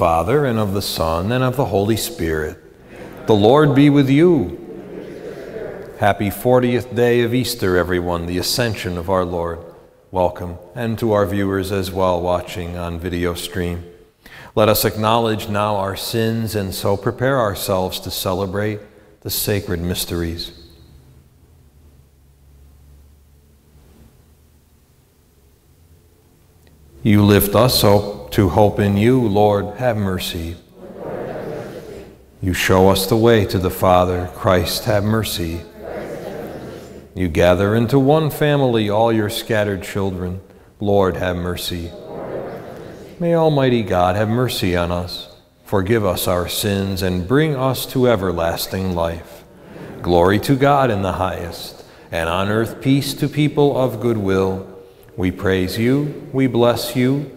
Father, and of the Son, and of the Holy Spirit. The Lord be with you. Happy 40th day of Easter, everyone, the ascension of our Lord. Welcome, and to our viewers as well watching on video stream. Let us acknowledge now our sins and so prepare ourselves to celebrate the sacred mysteries. You lift us up to hope in you, Lord, have mercy. You show us the way to the Father, Christ, have mercy. You gather into one family all your scattered children, Lord, have mercy. May Almighty God have mercy on us, forgive us our sins, and bring us to everlasting life. Glory to God in the highest, and on earth peace to people of good will. We praise you, we bless you,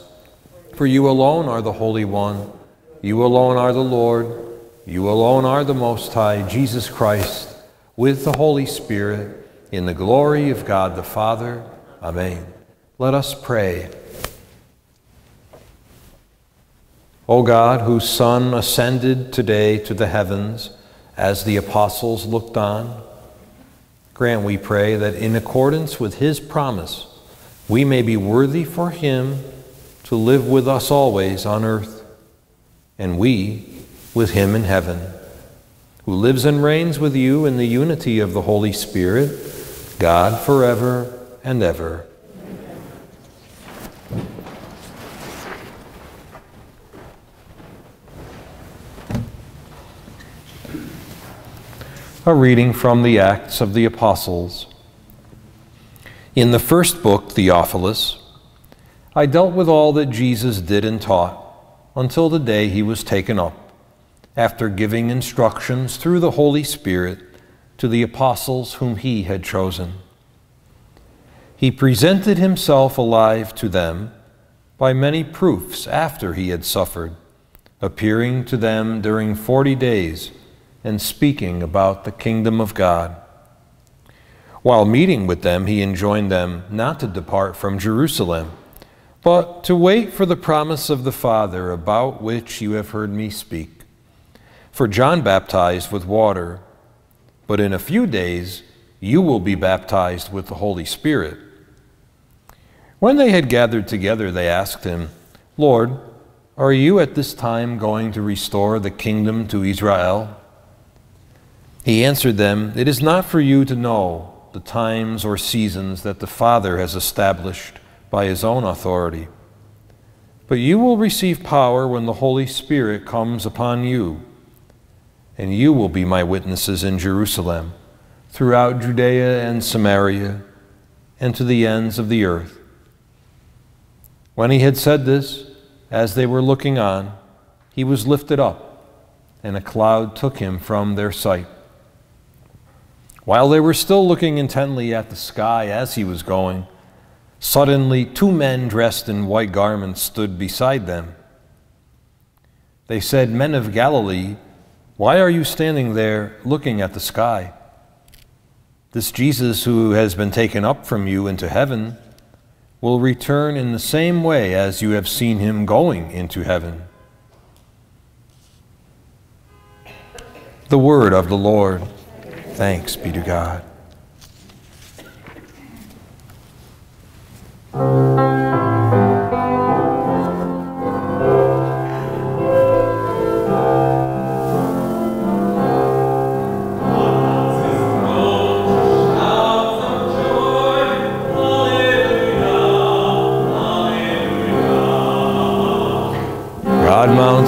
For you alone are the Holy One. You alone are the Lord. You alone are the Most High, Jesus Christ, with the Holy Spirit, in the glory of God the Father. Amen. Let us pray. O God, whose Son ascended today to the heavens as the apostles looked on, Grant, we pray, that in accordance with his promise, we may be worthy for him to live with us always on earth, and we with him in heaven, who lives and reigns with you in the unity of the Holy Spirit, God forever and ever. A reading from the Acts of the Apostles. In the first book, Theophilus, I dealt with all that Jesus did and taught until the day he was taken up, after giving instructions through the Holy Spirit to the apostles whom he had chosen. He presented himself alive to them by many proofs after he had suffered, appearing to them during forty days and speaking about the kingdom of God. While meeting with them, he enjoined them not to depart from Jerusalem, but to wait for the promise of the Father about which you have heard me speak. For John baptized with water, but in a few days you will be baptized with the Holy Spirit. When they had gathered together, they asked him, Lord, are you at this time going to restore the kingdom to Israel? He answered them, It is not for you to know the times or seasons that the Father has established by his own authority. But you will receive power when the Holy Spirit comes upon you, and you will be my witnesses in Jerusalem, throughout Judea and Samaria, and to the ends of the earth. When he had said this, as they were looking on, he was lifted up, and a cloud took him from their sight. While they were still looking intently at the sky as he was going, suddenly two men dressed in white garments stood beside them. They said, Men of Galilee, why are you standing there looking at the sky? This Jesus who has been taken up from you into heaven will return in the same way as you have seen him going into heaven. The word of the Lord. Thanks be to God.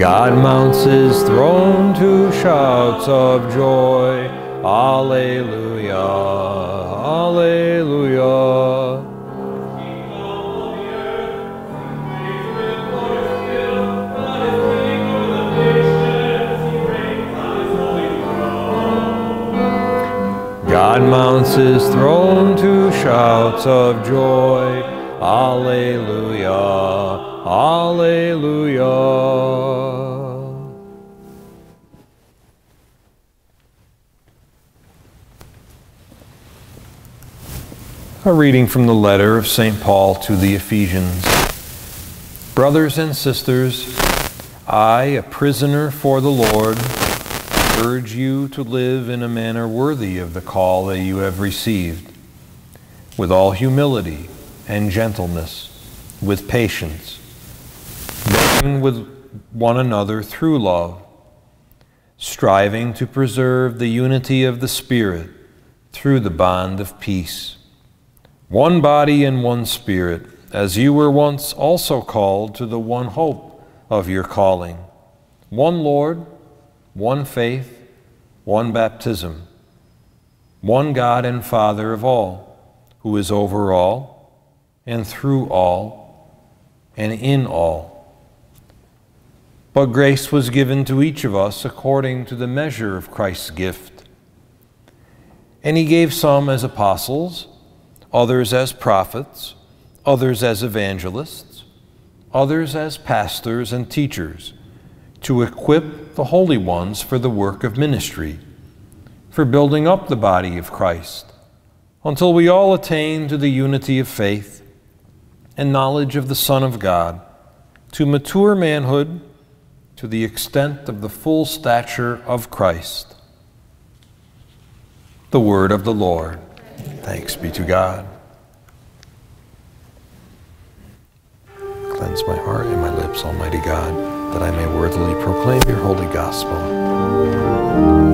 God mounts his throne to shouts of joy. Alleluia, Alleluia. God mounts his throne to shouts of joy. Alleluia, Alleluia. A reading from the letter of St. Paul to the Ephesians. Brothers and sisters, I, a prisoner for the Lord, urge you to live in a manner worthy of the call that you have received, with all humility and gentleness, with patience, bearing with one another through love, striving to preserve the unity of the Spirit through the bond of peace. One body and one Spirit, as you were once also called to the one hope of your calling. One Lord, one faith, one baptism, one God and Father of all, who is over all, and through all, and in all. But grace was given to each of us according to the measure of Christ's gift. And he gave some as apostles, others as prophets, others as evangelists, others as pastors and teachers to equip the holy ones for the work of ministry, for building up the body of Christ, until we all attain to the unity of faith and knowledge of the Son of God, to mature manhood, to the extent of the full stature of Christ. The word of the Lord. Thanks be to God. Cleanse my heart and my lips, Almighty God that I may worthily proclaim your holy gospel.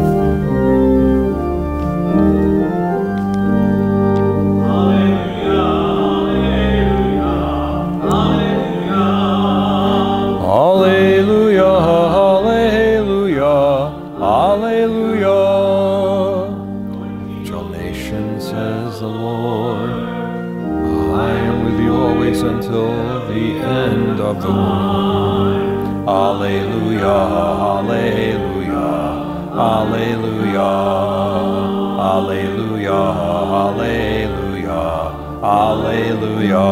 Alleluia, Alleluia, Alleluia, Alleluia, Alleluia.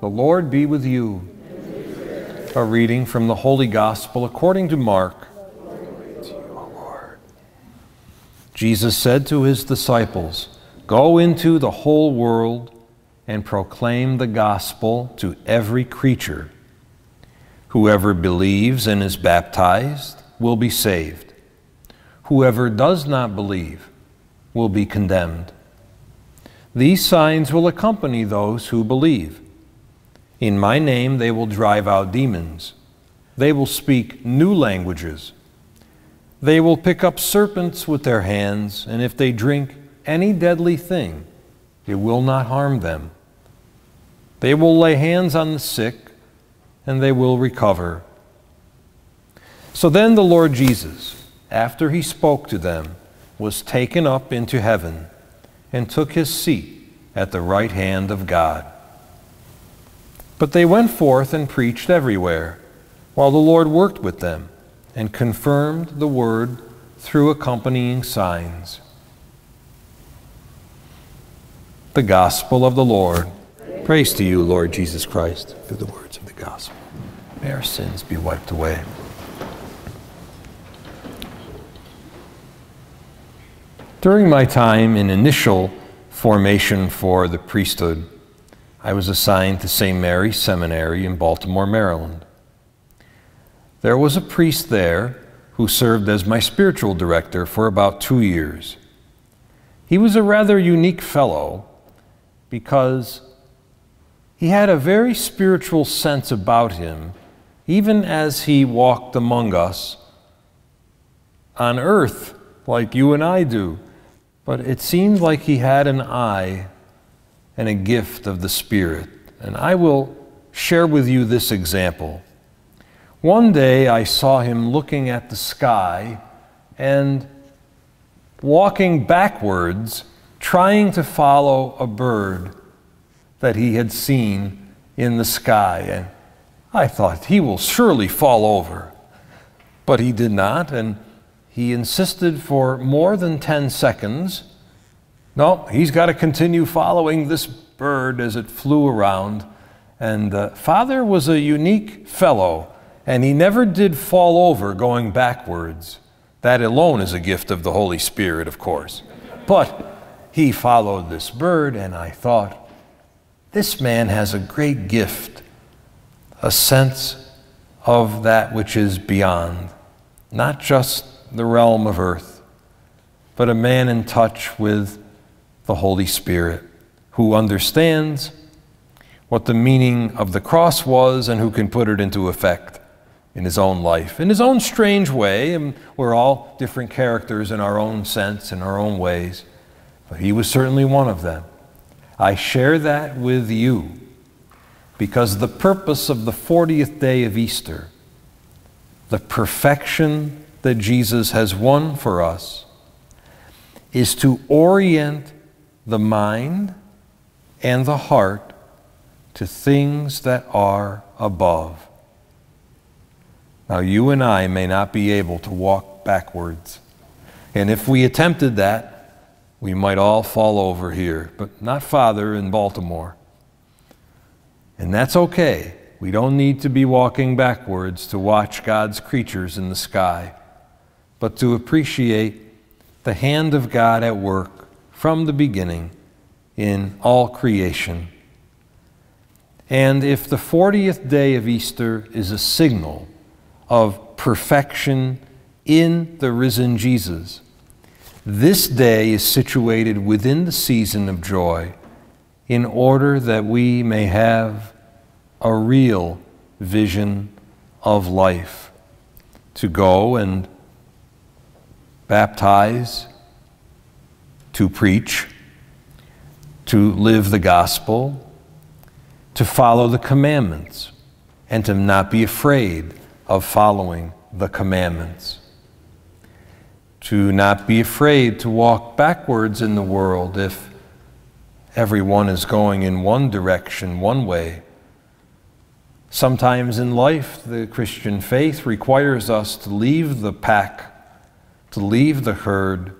The Lord be with you. A reading from the Holy Gospel according to Mark. Jesus said to his disciples, Go into the whole world and proclaim the gospel to every creature. Whoever believes and is baptized will be saved. Whoever does not believe will be condemned. These signs will accompany those who believe. In my name they will drive out demons. They will speak new languages. They will pick up serpents with their hands, and if they drink any deadly thing, it will not harm them. They will lay hands on the sick and they will recover. So then the Lord Jesus, after he spoke to them, was taken up into heaven and took his seat at the right hand of God. But they went forth and preached everywhere, while the Lord worked with them and confirmed the word through accompanying signs. The Gospel of the Lord. Praise to you, Lord Jesus Christ, through the words of gospel. May our sins be wiped away. During my time in initial formation for the priesthood, I was assigned to St. Mary's Seminary in Baltimore, Maryland. There was a priest there who served as my spiritual director for about two years. He was a rather unique fellow because he had a very spiritual sense about him, even as he walked among us on earth, like you and I do. But it seemed like he had an eye and a gift of the Spirit. And I will share with you this example. One day I saw him looking at the sky and walking backwards, trying to follow a bird that he had seen in the sky. And I thought, he will surely fall over. But he did not, and he insisted for more than 10 seconds. No, he's got to continue following this bird as it flew around. And uh, Father was a unique fellow, and he never did fall over going backwards. That alone is a gift of the Holy Spirit, of course. But he followed this bird, and I thought, this man has a great gift, a sense of that which is beyond, not just the realm of earth, but a man in touch with the Holy Spirit who understands what the meaning of the cross was and who can put it into effect in his own life, in his own strange way. And we're all different characters in our own sense, in our own ways. But he was certainly one of them. I share that with you because the purpose of the 40th day of Easter, the perfection that Jesus has won for us, is to orient the mind and the heart to things that are above. Now, you and I may not be able to walk backwards. And if we attempted that, we might all fall over here, but not Father in Baltimore. And that's okay. We don't need to be walking backwards to watch God's creatures in the sky, but to appreciate the hand of God at work from the beginning in all creation. And if the 40th day of Easter is a signal of perfection in the risen Jesus, this day is situated within the season of joy in order that we may have a real vision of life to go and baptize, to preach to live the gospel, to follow the commandments, and to not be afraid of following the commandments. To not be afraid to walk backwards in the world if everyone is going in one direction, one way. Sometimes in life, the Christian faith requires us to leave the pack, to leave the herd,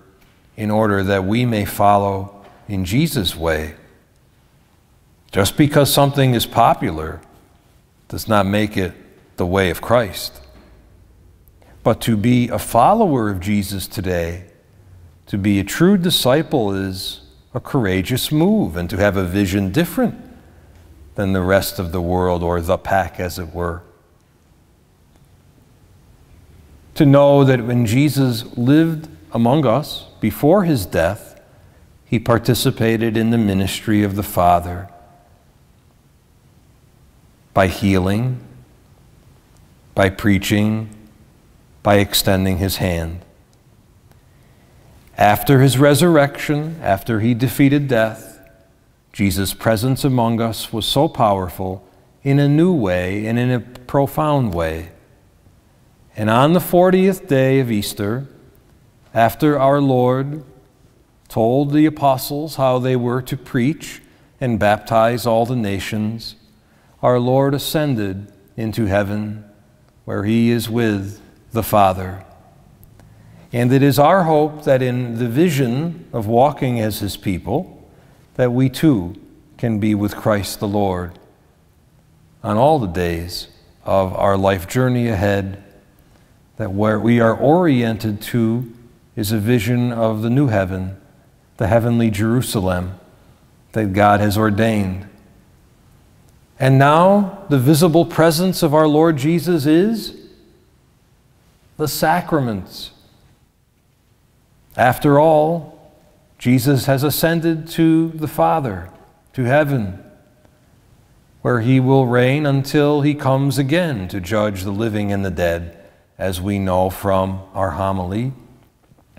in order that we may follow in Jesus' way. Just because something is popular does not make it the way of Christ. But to be a follower of Jesus today, to be a true disciple, is a courageous move and to have a vision different than the rest of the world or the pack, as it were. To know that when Jesus lived among us before his death, he participated in the ministry of the Father by healing, by preaching, by extending his hand. After his resurrection, after he defeated death, Jesus' presence among us was so powerful in a new way and in a profound way. And on the 40th day of Easter, after our Lord told the apostles how they were to preach and baptize all the nations, our Lord ascended into heaven where he is with the Father. And it is our hope that in the vision of walking as his people, that we too can be with Christ the Lord on all the days of our life journey ahead, that where we are oriented to is a vision of the new heaven the heavenly Jerusalem that God has ordained. And now the visible presence of our Lord Jesus is the sacraments. After all, Jesus has ascended to the Father, to heaven. where he will reign until he comes again to judge the living and the dead, as we know from our homily,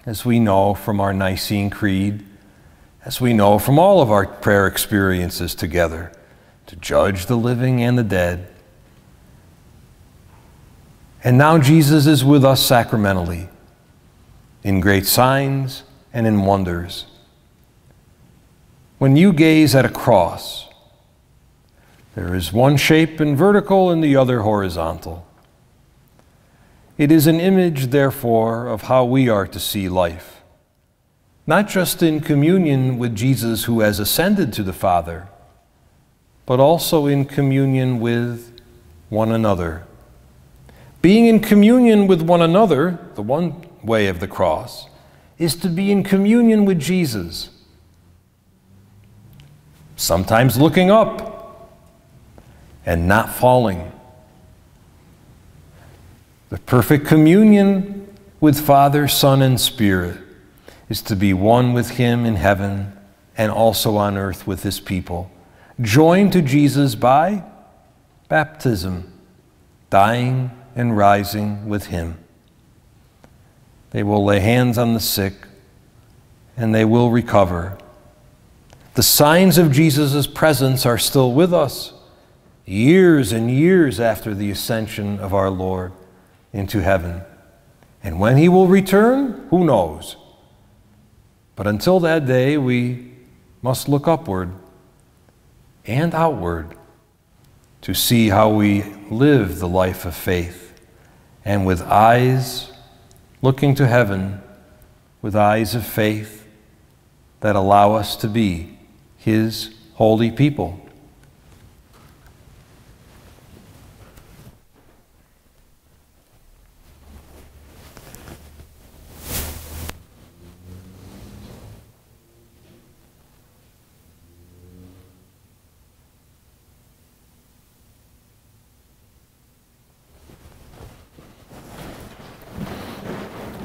as we know from our Nicene Creed, as we know from all of our prayer experiences together, to judge the living and the dead. And now Jesus is with us sacramentally, in great signs and in wonders. When you gaze at a cross, there is one shape in vertical and the other horizontal. It is an image, therefore, of how we are to see life, not just in communion with Jesus who has ascended to the Father, but also in communion with one another. Being in communion with one another, the one way of the cross, is to be in communion with Jesus. Sometimes looking up and not falling. The perfect communion with Father, Son, and Spirit is to be one with Him in heaven and also on earth with His people, joined to Jesus by baptism, dying and rising with Him. They will lay hands on the sick and they will recover. The signs of Jesus' presence are still with us years and years after the ascension of our Lord into heaven. And when he will return, who knows? But until that day, we must look upward and outward to see how we live the life of faith. And with eyes looking to heaven, with eyes of faith that allow us to be His holy people.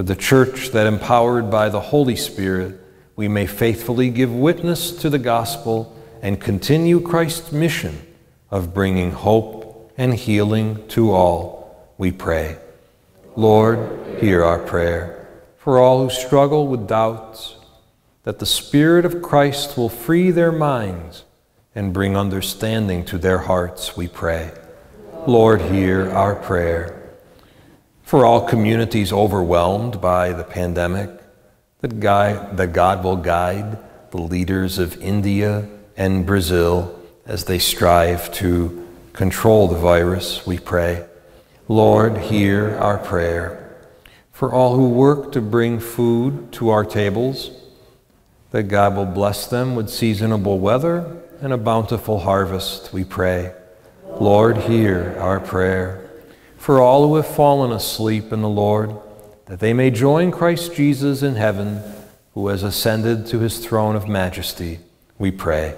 for the church that, empowered by the Holy Spirit, we may faithfully give witness to the gospel and continue Christ's mission of bringing hope and healing to all, we pray. Lord, hear our prayer. For all who struggle with doubts, that the Spirit of Christ will free their minds and bring understanding to their hearts, we pray. Lord, hear our prayer for all communities overwhelmed by the pandemic, that, God will guide the leaders of India and Brazil as they strive to control the virus, we pray. Lord, hear our prayer. For all who work to bring food to our tables, that God will bless them with seasonable weather and a bountiful harvest, we pray. Lord, hear our prayer for all who have fallen asleep in the Lord, that they may join Christ Jesus in heaven, who has ascended to his throne of majesty, we pray.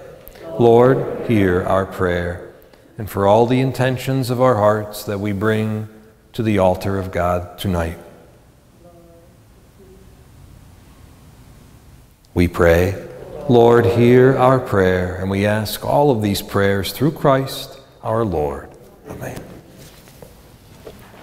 Lord, hear our prayer. and for all the intentions of our hearts that we bring to the altar of God tonight. We pray, Lord, hear our prayer, and we ask all of these prayers through Christ our Lord. Amen. Sing to Jesus, His the scepter, His the throne. Alleluia. His the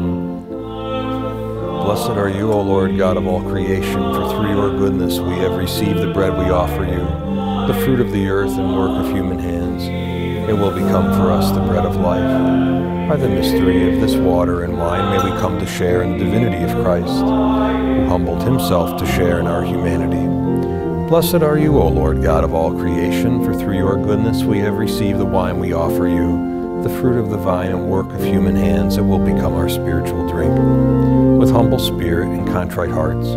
Blessed are you, O Lord God of all creation, for through your goodness we have received the bread we offer you, the fruit of the earth and work of human hands. It will become for us the bread of life. By the mystery of this water and wine may we come to share in the divinity of Christ, who humbled himself to share in our humanity. Blessed are you, O Lord God of all creation, for through your goodness we have received the wine we offer you, the fruit of the vine and work of human hands, it will become our spiritual drink. With humble spirit and contrite hearts,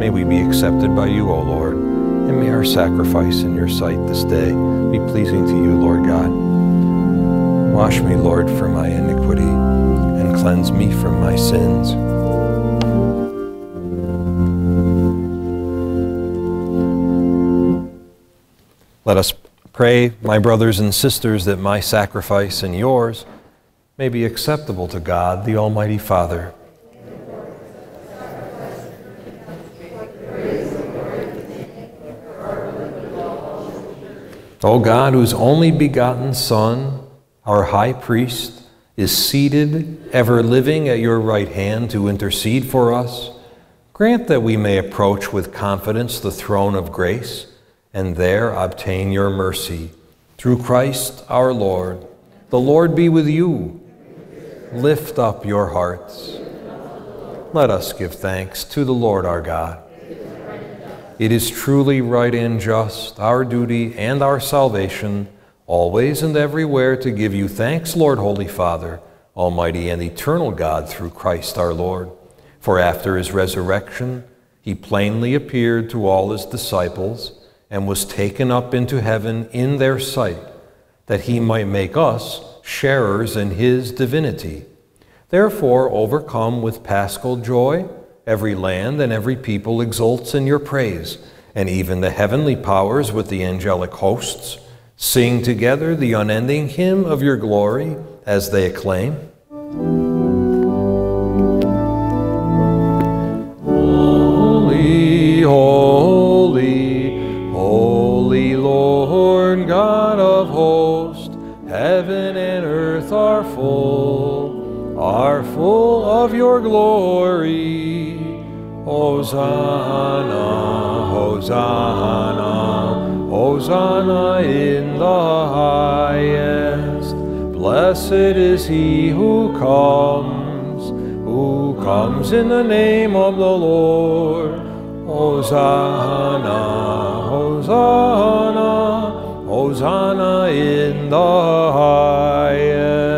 may we be accepted by you, O Lord, and may our sacrifice in your sight this day be pleasing to you, Lord God. Wash me, Lord, from my iniquity, and cleanse me from my sins. Let us pray, my brothers and sisters, that my sacrifice and yours may be acceptable to God, the Almighty Father. O God, whose only begotten Son, our high priest, is seated, ever living at your right hand to intercede for us, grant that we may approach with confidence the throne of grace and there obtain your mercy. Through Christ our Lord. The Lord be with you. Lift up your hearts. Let us give thanks to the Lord our God. It is truly right and just, our duty and our salvation, always and everywhere to give you thanks, Lord, Holy Father, Almighty and eternal God, through Christ our Lord. For after his resurrection, he plainly appeared to all his disciples and was taken up into heaven in their sight, that he might make us sharers in his divinity. Therefore, overcome with paschal joy, every land and every people exults in your praise, and even the heavenly powers with the angelic hosts sing together the unending hymn of your glory as they acclaim. Holy, holy, holy Lord God of hosts, heaven and earth are full, are full of your glory. Hosanna, Hosanna, Hosanna in the highest. Blessed is he who comes, who comes in the name of the Lord. Hosanna, Hosanna, Hosanna in the highest.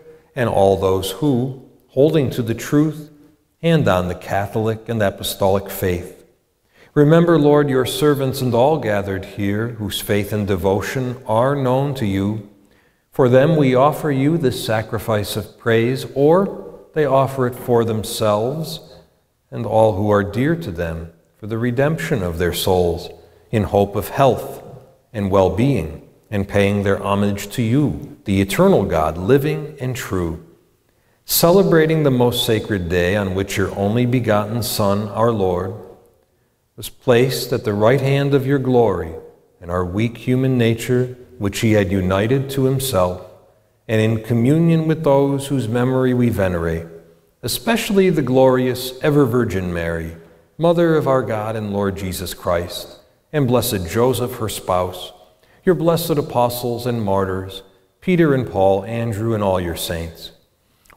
and all those who, holding to the truth and on the Catholic and Apostolic faith, remember, Lord, your servants and all gathered here, whose faith and devotion are known to you. For them we offer you this sacrifice of praise, or they offer it for themselves and all who are dear to them for the redemption of their souls, in hope of health and well being, and paying their homage to you, the eternal God, living and true. Celebrating the most sacred day on which your only begotten Son, our Lord, was placed at the right hand of your glory, and our weak human nature, which he had united to himself, and in communion with those whose memory we venerate, especially the glorious ever Virgin Mary, Mother of our God and Lord Jesus Christ, and blessed Joseph, her spouse, your blessed apostles and martyrs, Peter and Paul, Andrew, and all your saints.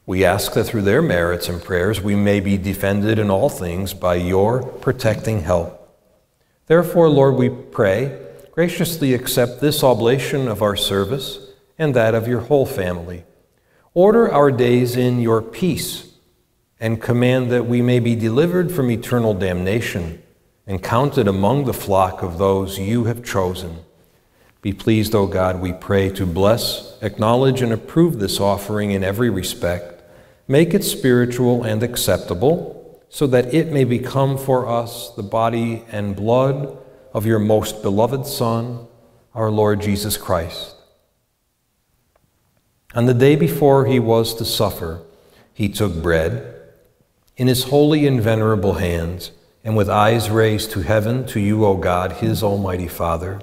We ask that through their merits and prayers we may be defended in all things by your protecting help. Therefore, Lord, we pray, graciously accept this oblation of our service and that of your whole family. Order our days in your peace and command that we may be delivered from eternal damnation and counted among the flock of those you have chosen. Be pleased, O God, we pray, to bless, acknowledge, and approve this offering in every respect Make it spiritual and acceptable, so that it may become for us the body and blood of your most beloved Son, our Lord Jesus Christ. On the day before he was to suffer, he took bread in his holy and venerable hands, and with eyes raised to heaven to you, O God, his Almighty Father,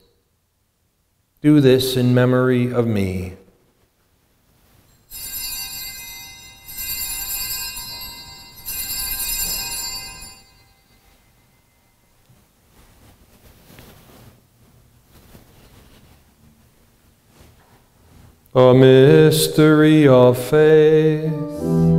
Do this in memory of me. A mystery of faith.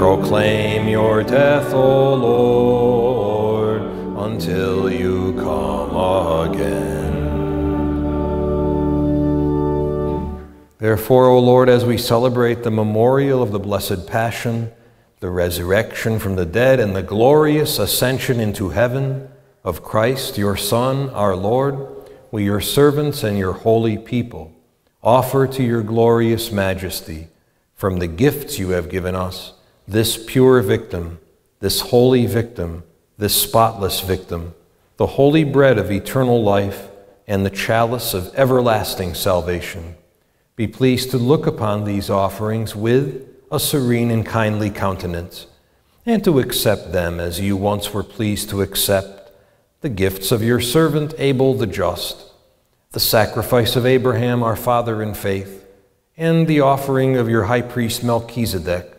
Proclaim your death, O Lord, until you come again. Therefore, O Lord, as we celebrate the memorial of the Blessed Passion, the resurrection from the dead, and the glorious ascension into heaven of Christ, your Son, our Lord, we, your servants and your holy people, offer to your glorious majesty from the gifts you have given us this pure victim, this holy victim, this spotless victim, the holy bread of eternal life, and the chalice of everlasting salvation. Be pleased to look upon these offerings with a serene and kindly countenance, and to accept them as you once were pleased to accept the gifts of your servant Abel the just, the sacrifice of Abraham our father in faith, and the offering of your high priest Melchizedek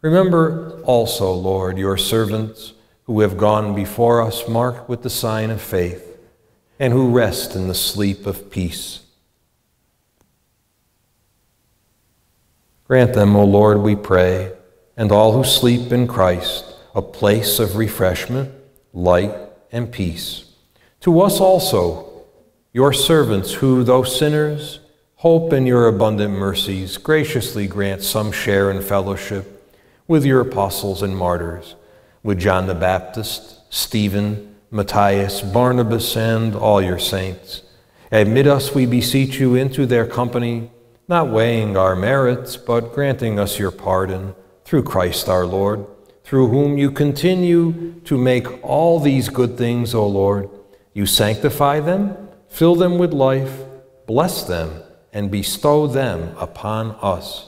Remember also, Lord, your servants who have gone before us marked with the sign of faith and who rest in the sleep of peace. Grant them, O Lord, we pray, and all who sleep in Christ, a place of refreshment, light, and peace. To us also, your servants who, though sinners, hope in your abundant mercies, graciously grant some share in fellowship with your apostles and martyrs, with John the Baptist, Stephen, Matthias, Barnabas, and all your saints, Admit us, we beseech you, into their company, not weighing our merits, but granting us your pardon through Christ our Lord, through whom you continue to make all these good things, O Lord. You sanctify them, fill them with life, bless them, and bestow them upon us.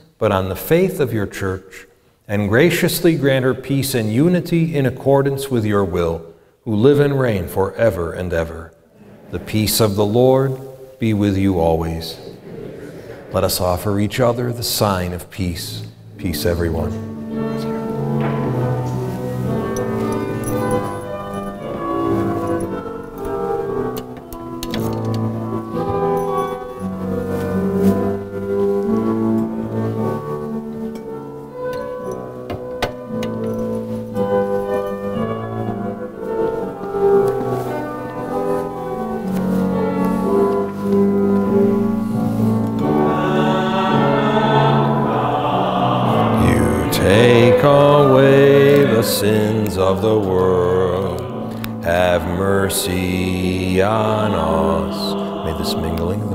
but on the faith of your church, and graciously grant her peace and unity in accordance with your will, who live and reign forever and ever. The peace of the Lord be with you always. Let us offer each other the sign of peace. Peace, everyone.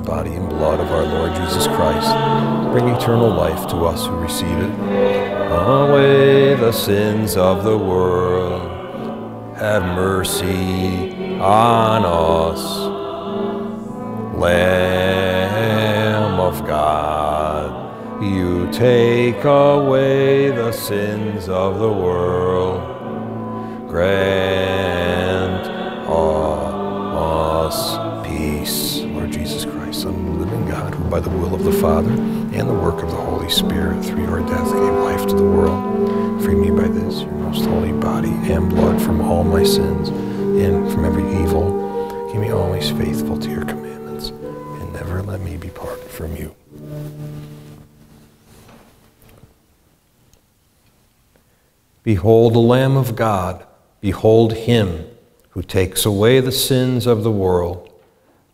Body and blood of our Lord Jesus Christ bring eternal life to us who receive it. Away the sins of the world, have mercy on us. Lamb of God, you take away the sins of the world grant by the will of the Father and the work of the Holy Spirit through your death gave life to the world, free me by this, your most holy body and blood from all my sins and from every evil. Keep me always faithful to your commandments and never let me be parted from you. Behold the Lamb of God Behold him who takes away the sins of the world.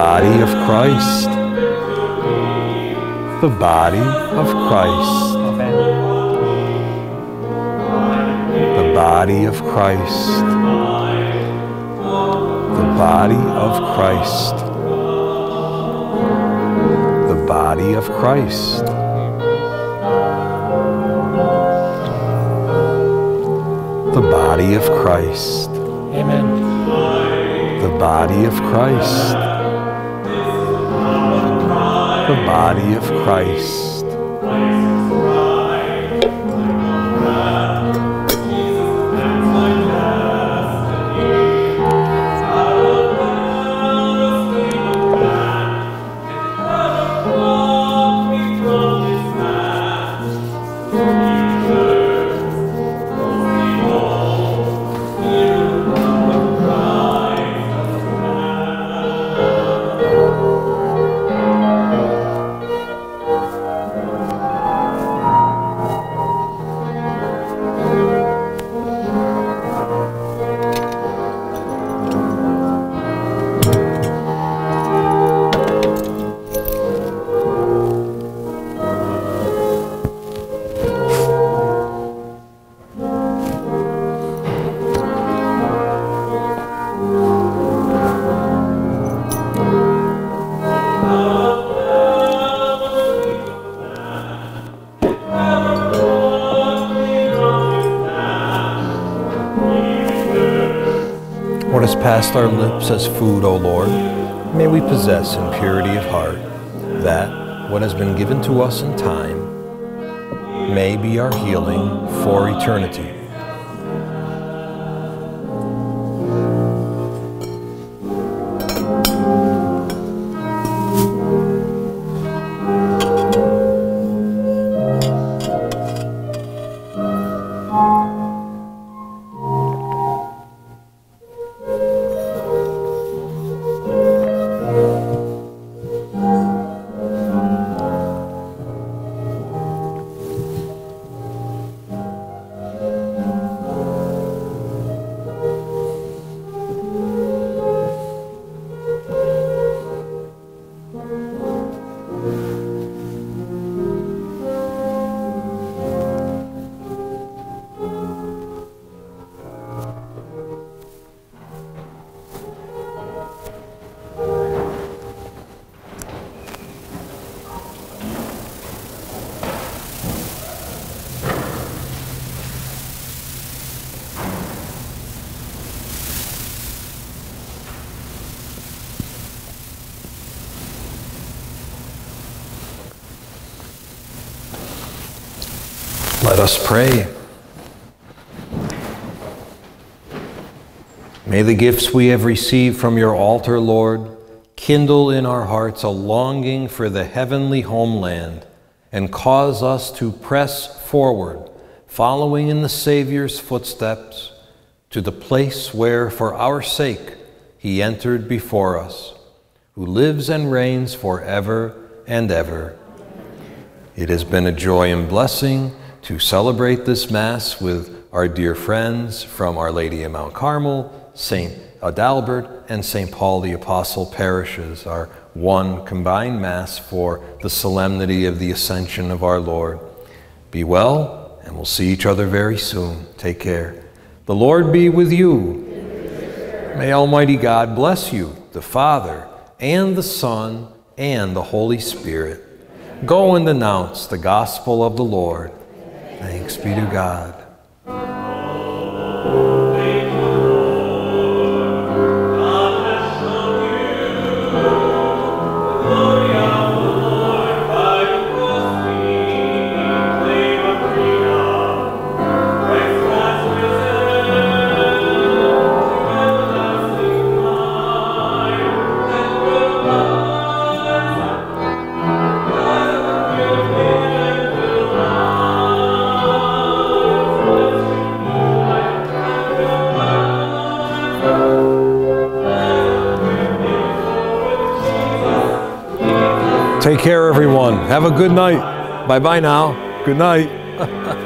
Body of Christ, the body of Christ, the body of Christ, the body of Christ, the body of Christ. The body of Christ. Amen. The body of Christ. The body of Christ. Passed our lips as food, O Lord, may we possess in purity of heart, that what has been given to us in time may be our healing for eternity. Let us pray. May the gifts we have received from your altar, Lord, kindle in our hearts a longing for the heavenly homeland and cause us to press forward, following in the Savior's footsteps, to the place where, for our sake, he entered before us, who lives and reigns forever and ever. It has been a joy and blessing to celebrate this Mass with our dear friends from Our Lady of Mount Carmel, St. Adalbert, and St. Paul the Apostle parishes, our one combined Mass for the solemnity of the Ascension of our Lord. Be well, and we'll see each other very soon. Take care. The Lord be with you. May Almighty God bless you, the Father, and the Son, and the Holy Spirit. Go and announce the gospel of the Lord. Thanks be to God. Take care, everyone. Have a good night. Bye bye now. Good night.